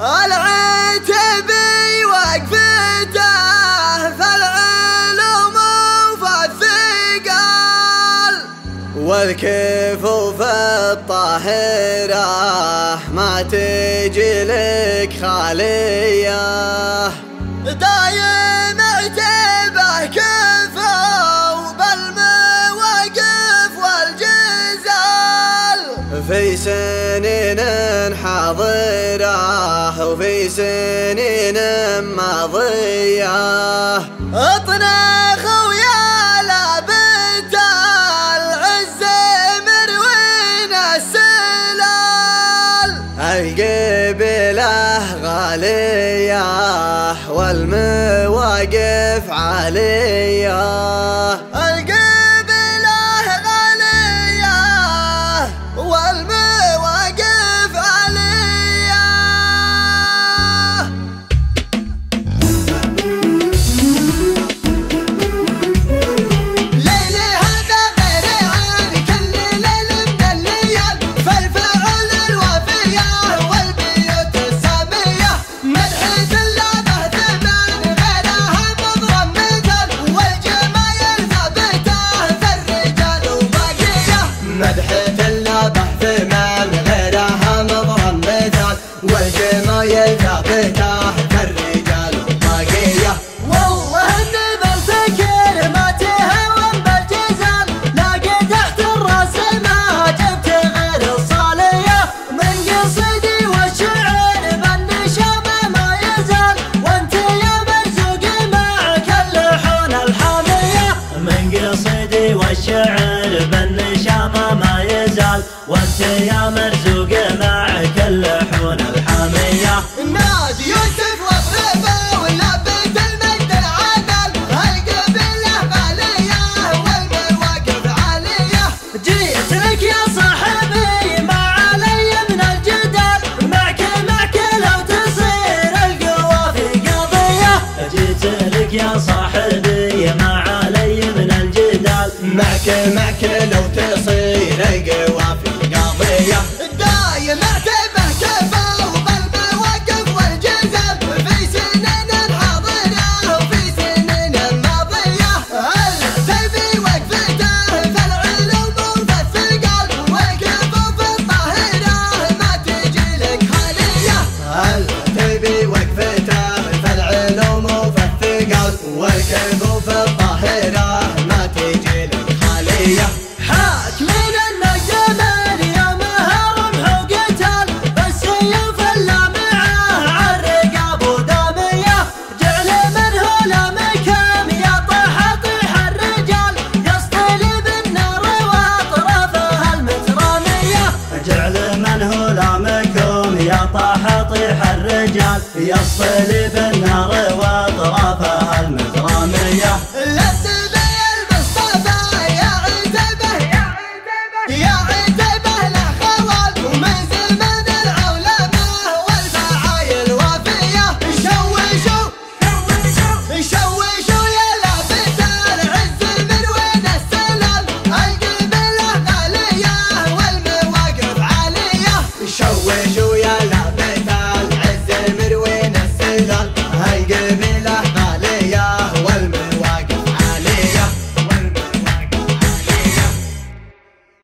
العتبي وقفته فالعلوم فالثقال. والكفوف الطاهرة ما تجي لك خالية. دايم عتبه حاضره وفي سنين ماضية. اطنخ ويا لابد العز مروين السلال. القبله غالية والمواقف عالية. وانت يا مرزوق معك اللحون الحامية. نادي يوسف واضربه ولبت المجد العدل القبلة غالية والمواقف عالية جيت لك يا صاحبي ما علي من الجدل. معك معك لو تصير القوة في قضية. جيت لك يا صاحبي ما علي من الجدل. معك معك لو تصير القوى الطاهرة ما يا مهر محوقتل بالسيف اللامعة ودامية جعل يا طيح طيح الرجال يصطلي بالنار واطرافها المترامية جعل يا طاح طيح الرجال يصطلي بالنار واطراف